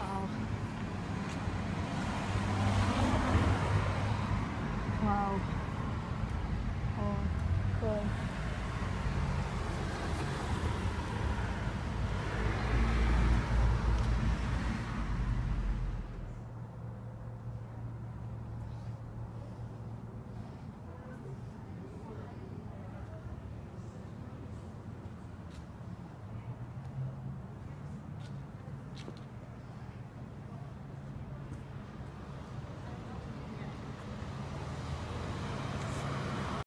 Wow. Wow. Oh, oh cool.